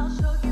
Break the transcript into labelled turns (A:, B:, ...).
A: I'll show you.